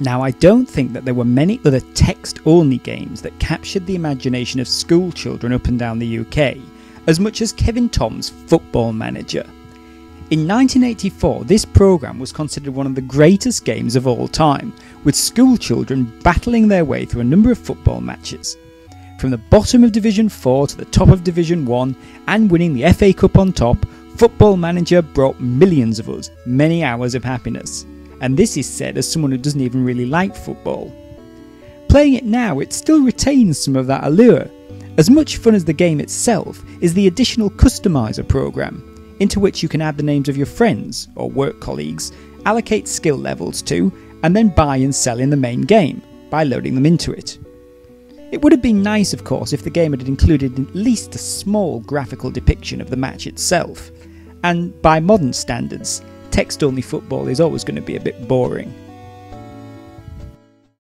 Now, I don't think that there were many other text only games that captured the imagination of school children up and down the UK as much as Kevin Toms Football Manager. In 1984, this programme was considered one of the greatest games of all time, with school children battling their way through a number of football matches. From the bottom of Division 4 to the top of Division 1 and winning the FA Cup on top, Football Manager brought millions of us many hours of happiness and this is said as someone who doesn't even really like football. Playing it now, it still retains some of that allure. As much fun as the game itself is the additional customizer program, into which you can add the names of your friends or work colleagues, allocate skill levels to, and then buy and sell in the main game by loading them into it. It would have been nice, of course, if the game had included at least a small graphical depiction of the match itself, and by modern standards, text only football is always going to be a bit boring.